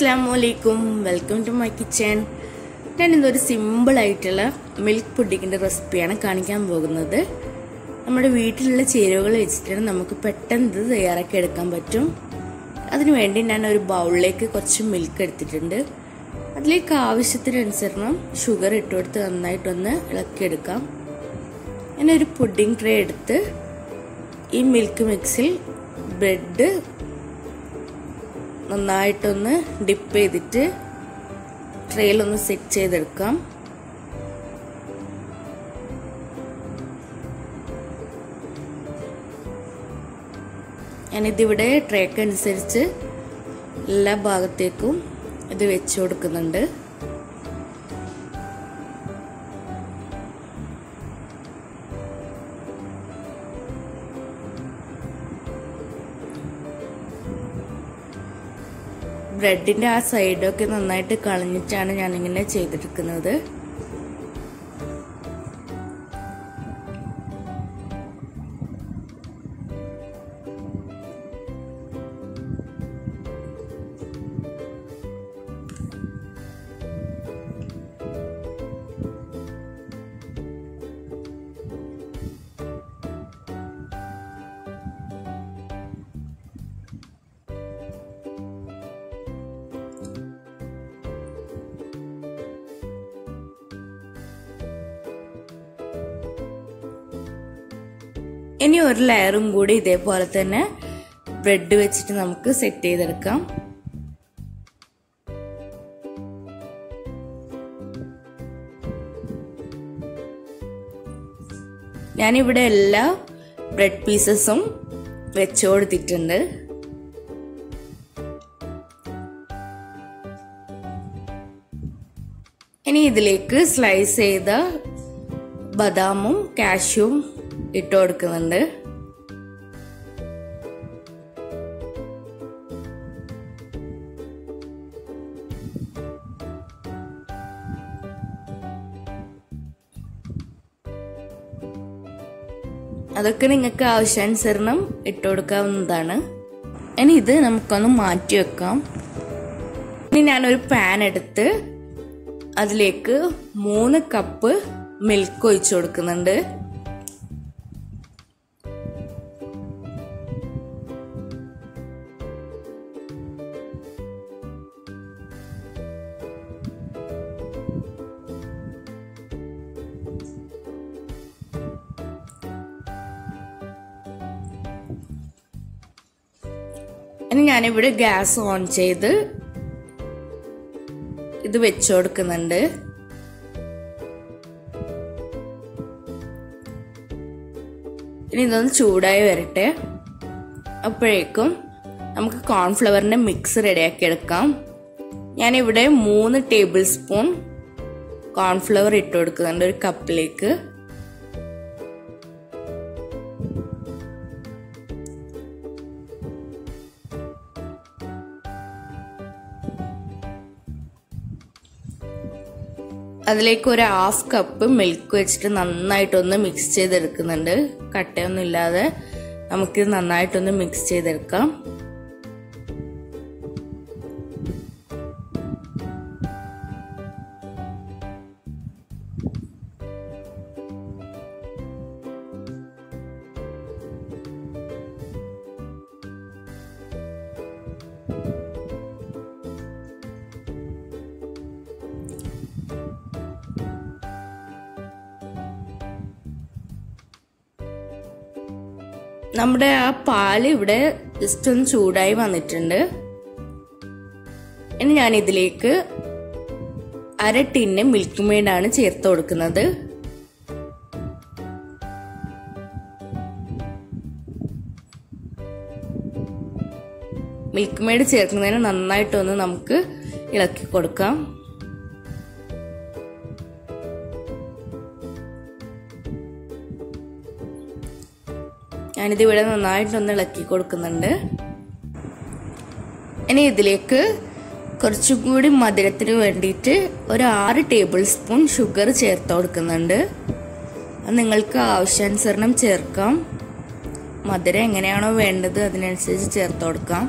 അസ്സാം വലൈക്കും welcome to my kitchen ഞാൻ ഇന്നൊരു സിമ്പിൾ ആയിട്ടുള്ള മിൽക്ക് പുഡിങ്ങിന്റെ റെസിപ്പിയാണ് കാണിക്കാൻ പോകുന്നത്. നമ്മുടെ വീട്ടിലുള്ള ചേരുവകൾ വെച്ചിട്ടാണ് നമുക്ക് പെട്ടെന്ന് ഇത് തയ്യാറാക്കി എടുക്കാൻ പറ്റും. അതിനുവേണ്ടി ഞാൻ ഒരു ബൗളിലേക്ക് കുറച്ച് മിൽക്ക് എടുത്തിട്ടുണ്ട്. അതിലേക്ക് ആവശ്യത്തിനനുസരണം ഷുഗർ ഇട്ട് കൊടുത്ത് നന്നായിട്ടൊന്ന് ഇളക്കിയെടുക്കാം. ഞാൻ ഒരു പുഡിംഗ് ട്രേ എടുത്ത് ഈ മിൽക്ക് മിക്സിൽ ബ്രെഡ് നന്നായിട്ടൊന്ന് ഡിപ്പ് ചെയ്തിട്ട് ട്രെയിലൊന്ന് സെറ്റ് ചെയ്തെടുക്കാം. ഞാനിതിവിടെ ട്രേക്ക് അനുസരിച്ച് എല്ലാ ഭാഗത്തേക്കും ഇത് വെച്ചു കൊടുക്കുന്നുണ്ട്. ബ്രെഡിന്റെ ആ സൈഡൊക്കെ നന്നായിട്ട് കളഞ്ഞിട്ടാണ് ഞാനിങ്ങനെ ചെയ്തെടുക്കുന്നത് ഇനി ഒരു ലെയറും കൂടി ഇതേപോലെ തന്നെ ബ്രെഡ് വെച്ചിട്ട് നമുക്ക് സെറ്റ് ചെയ്തെടുക്കാം. ഞാനിവിടെ എല്ലാ ബ്രെഡ് പീസസും വെച്ചു കൊടുത്തിട്ടുണ്ട് ഇനി ഇതിലേക്ക് സ്ലൈസ് ചെയ്ത ബദാമും കാഷ്യൂവും ഇട്ട് കൊടുക്കുന്നുണ്ട്. അതൊക്കെ നിങ്ങൾക്ക് ആവശ്യാനുസരണം ഇട്ട് കൊടുക്കാവുന്നതാണ്. ഇനി ഇത് നമുക്കൊന്ന് മാറ്റി വെക്കാം. ഇനി ഞാനൊരു പാൻ എടുത്ത് അതിലേക്ക് മൂന്ന് കപ്പ് മിൽക്ക് ഒഴിച്ചു കൊടുക്കുന്നുണ്ട്. ഇനി ഞാനിവിടെ ഗ്യാസ് ഓൺ ചെയ്ത് ഇത് വെച്ചു കൊടുക്കുന്നുണ്ട്. ഇനി ഇതൊന്ന് ചൂടായി വരട്ടെ. അപ്പോഴേക്കും നമുക്ക് കോൺഫ്ലവറിന്റെ മിക്സ് റെഡിയാക്കി എടുക്കാം. ഞാനിവിടെ മൂന്ന് ടേബിൾ സ്പൂൺ കോൺഫ്ലവർ ഇട്ട് കൊടുക്കുന്നുണ്ട് ഒരു കപ്പിലേക്ക് അതിലേക്ക് ഒരു ഹാഫ് കപ്പ് മിൽക്ക് വെച്ചിട്ട് നന്നായിട്ടൊന്ന് മിക്സ് ചെയ്തെടുക്കുന്നുണ്ട്. കട്ടയൊന്നും ഇല്ലാതെ നമുക്കിത് നന്നായിട്ടൊന്ന് മിക്സ് ചെയ്തെടുക്കാം. നമ്മുടെ ആ പാൽ ഇവിടെ ജസ്റ്റ് ഒന്ന് ചൂടായി വന്നിട്ടുണ്ട്. ഇനി ഞാൻ ഇതിലേക്ക് അര ടിന്ന് മിൽക്ക് മെയ്ഡാണ് ചേർത്ത് കൊടുക്കുന്നത്. മിൽക്ക് മെയ്ഡ് ചേർക്കുന്നതിന് നന്നായിട്ടൊന്ന് നമുക്ക് ഇളക്കി കൊടുക്കാം. ഞാനിത് ഇവിടെ നന്നായിട്ടൊന്ന് ഇളക്കി കൊടുക്കുന്നുണ്ട്. ഇനി ഇതിലേക്ക് കുറച്ചും കൂടി മധുരത്തിന് വേണ്ടിയിട്ട് ഒരു ആറ് ടേബിൾ സ്പൂൺ ഷുഗർ ചേർത്ത് കൊടുക്കുന്നുണ്ട്. അത് നിങ്ങൾക്ക് ആവശ്യാനുസരണം ചേർക്കാം. മധുരം എങ്ങനെയാണോ വേണ്ടത് അതിനനുസരിച്ച് ചേർത്ത് കൊടുക്കാം.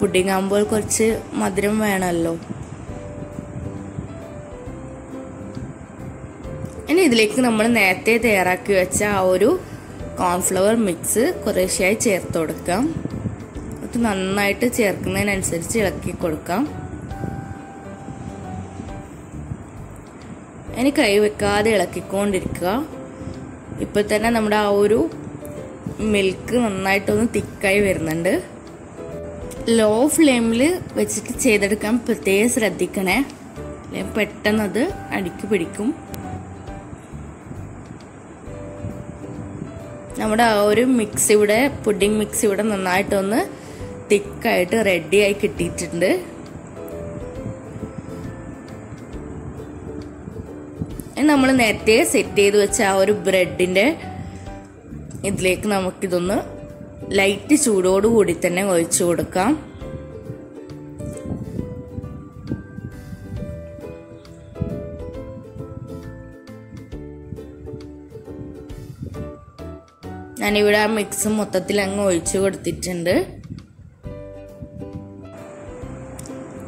പുഡിംഗ് ആകുമ്പോൾ കുറച്ച് മധുരം വേണമല്ലോ. ഇനി ഇതിലേക്ക് നമ്മൾ നേരത്തെ തയ്യാറാക്കി വെച്ച ആ ഒരു കോൺഫ്ലവർ മിക്സ് കുറേശ്ശെയായി ചേർത്ത് കൊടുക്കാം. അത് നന്നായിട്ട് ചേർക്കുന്നതിനനുസരിച്ച് ഇളക്കി കൊടുക്കാം. ഇനി കൈ വെക്കാതെ ഇളക്കിക്കൊണ്ടിരിക്കുക. ഇപ്പോൾ തന്നെ നമ്മുടെ ആ ഒരു മിൽക്ക് നന്നായിട്ടൊന്ന് തിക്കായി വരുന്നുണ്ട്. ലോ ഫ്ലെയിമിൽ വെച്ചിട്ട് ചെയ്തെടുക്കാൻ പ്രത്യേകം ശ്രദ്ധിക്കണേ. പെട്ടെന്നത് അടിക്ക് പിടിക്കും. നമ്മുടെ ആ ഒരു മിക്സ് ഇവിടെ പുഡിംഗ് മിക്സ് ഇവിടെ നന്നായിട്ടൊന്ന് തിക്കായിട്ട് റെഡിയായി കിട്ടിയിട്ടുണ്ട്. നമ്മൾ നേരത്തെ സെറ്റ് ചെയ്ത് വെച്ച ആ ഒരു ബ്രെഡിന്റെ ഇതിലേക്ക് നമുക്കിതൊന്ന് ലൈറ്റ് ചൂടോടുകൂടി തന്നെ ഒഴിച്ചു കൊടുക്കാം. ഞാനിവിടെ ആ മിക്സ് മൊത്തത്തിൽ അങ്ങ് ഒഴിച്ചു കൊടുത്തിട്ടുണ്ട്.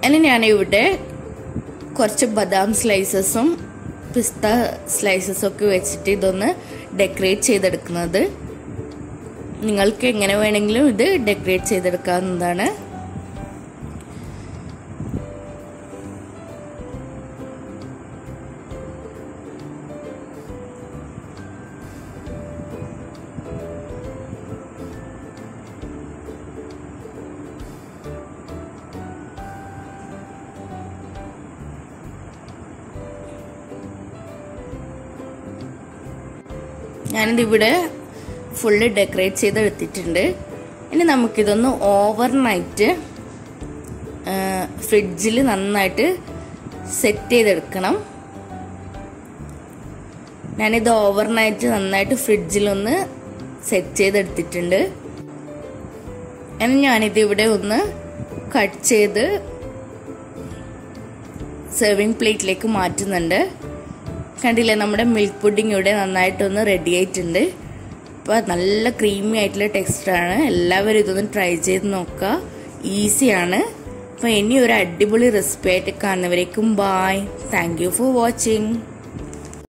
ഇനി ഞാനിവിടെ കുറച്ച് ബദാം സ്ലൈസസും പിസ്ത സ്ലൈസസും ഒക്കെ വെച്ചിട്ട് ഇതൊന്ന് ഡെക്കറേറ്റ് ചെയ്തെടുക്കുന്നത്. നിങ്ങൾക്ക് എങ്ങനെ വേണമെങ്കിലും ഇത് ഡെക്കറേറ്റ് ചെയ്തെടുക്കാവുന്നതാണ്. ഞാനിത് ഇവിടെ ഫുള്ള് ഡെക്കറേറ്റ് ചെയ്ത് എടുത്തിട്ടുണ്ട്. ഇനി നമുക്കിതൊന്ന് ഓവർ നൈറ്റ് ഫ്രിഡ്ജിൽ നന്നായിട്ട് സെറ്റ് ചെയ്തെടുക്കണം. ഞാനിത് ഓവർ നൈറ്റ് നന്നായിട്ട് ഫ്രിഡ്ജിലൊന്ന് സെറ്റ് ചെയ്തെടുത്തിട്ടുണ്ട്. ഇനി ഞാനിത് ഇവിടെ ഒന്ന് കട്ട് ചെയ്ത് സെർവിങ് പ്ലേറ്റിലേക്ക് മാറ്റുന്നുണ്ട്. കണ്ടില്ലേ നമ്മുടെ മിൽക്ക് പുഡിംഗ് ഇവിടെ നന്നായിട്ടൊന്ന് റെഡി ആയിട്ടുണ്ട്. അപ്പോൾ നല്ല ക്രീമി ആയിട്ടുള്ള ടെക്സ്റ്റാണ് എല്ലാവരും ഇതൊന്ന് ട്രൈ ചെയ്ത് നോക്കുക ഈസിയാണ് അപ്പോൾ ഇനി ഒരു അടിപൊളി റെസിപ്പി ആയിട്ട് കാണുന്നവരേക്കും ബായ് താങ്ക് ഫോർ വാച്ചിങ്